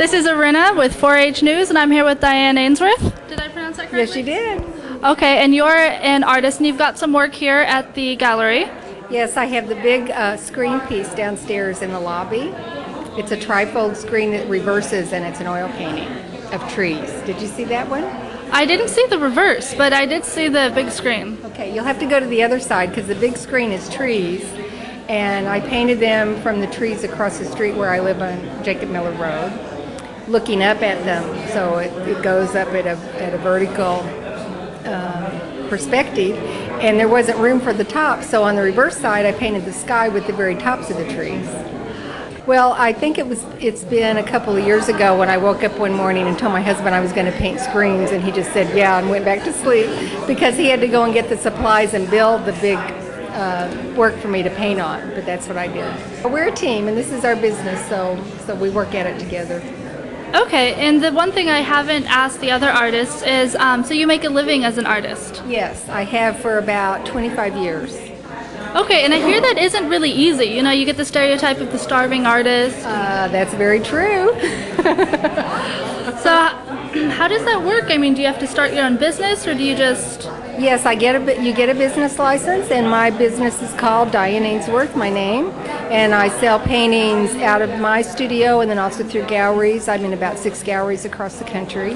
This is Arinna with 4-H News, and I'm here with Diane Ainsworth. Did I pronounce that correctly? Yes, you did. Okay, and you're an artist, and you've got some work here at the gallery. Yes, I have the big uh, screen piece downstairs in the lobby. It's a trifold screen that reverses, and it's an oil painting of trees. Did you see that one? I didn't see the reverse, but I did see the big screen. Okay, you'll have to go to the other side because the big screen is trees, and I painted them from the trees across the street where I live on Jacob Miller Road, looking up at them. So it, it goes up at a, at a vertical um, perspective, and there wasn't room for the top. So on the reverse side, I painted the sky with the very tops of the trees. Well, I think it was. It's been a couple of years ago when I woke up one morning and told my husband I was going to paint screens, and he just said yeah and went back to sleep because he had to go and get the supplies and build the big uh, work for me to paint on. But that's what I did. We're a team, and this is our business, so so we work at it together. Okay, and the one thing I haven't asked the other artists is um, so you make a living as an artist. Yes, I have for about 25 years. Okay, and I hear that isn't really easy. You know, you get the stereotype of the starving artist. Uh, that's very true. So, how does that work? I mean, do you have to start your own business, or do you just? Yes, I get a. You get a business license, and my business is called Diane Ainsworth, my name, and I sell paintings out of my studio, and then also through galleries. I'm in about six galleries across the country,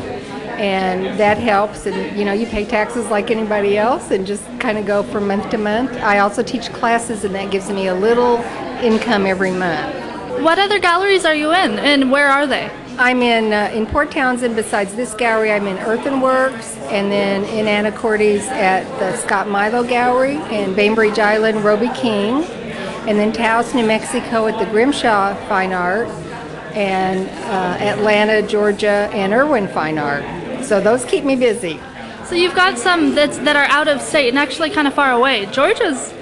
and that helps. And you know, you pay taxes like anybody else, and just kind of go from month to month. I also teach classes, and that gives me a little income every month. What other galleries are you in, and where are they? I'm in uh, in Port Townsend. Besides this gallery, I'm in Earthenworks, and then in Anacortes at the Scott Milo Gallery, in Bainbridge Island, Roby King, and then Taos, New Mexico at the Grimshaw Fine Art, and uh, Atlanta, Georgia, and Irwin Fine Art. So those keep me busy. So you've got some that's that are out of state and actually kind of far away. Georgia's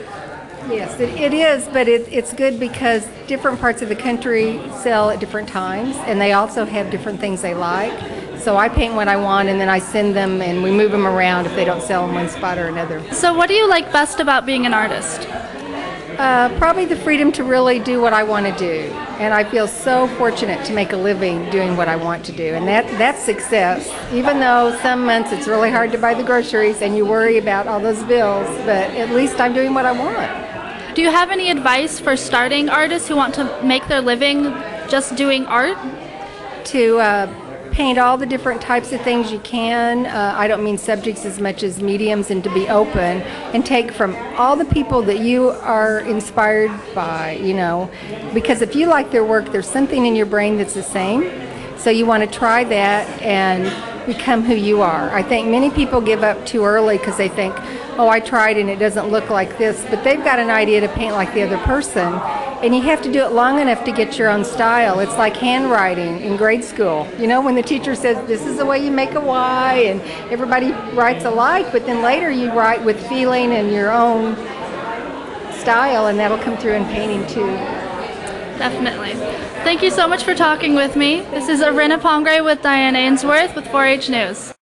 Yes, it, it is, but it, it's good because different parts of the country sell at different times, and they also have different things they like. So I paint what I want, and then I send them, and we move them around if they don't sell in one spot or another. So, what do you like best about being an artist? Uh, probably the freedom to really do what I want to do, and I feel so fortunate to make a living doing what I want to do, and that that's success. Even though some months it's really hard to buy the groceries and you worry about all those bills, but at least I'm doing what I want. Do you have any advice for starting artists who want to make their living just doing art? To uh, paint all the different types of things you can. Uh, I don't mean subjects as much as mediums, and to be open and take from all the people that you are inspired by, you know. Because if you like their work, there's something in your brain that's the same. So you want to try that and become who you are. I think many people give up too early because they think, oh, I tried and it doesn't look like this, but they've got an idea to paint like the other person. And you have to do it long enough to get your own style. It's like handwriting in grade school. You know, when the teacher says, this is the way you make a Y, and everybody writes alike, but then later you write with feeling and your own style, and that'll come through in painting too. Definitely. Thank you so much for talking with me. This is Arinna Pongrey with Diane Ainsworth with 4-H News.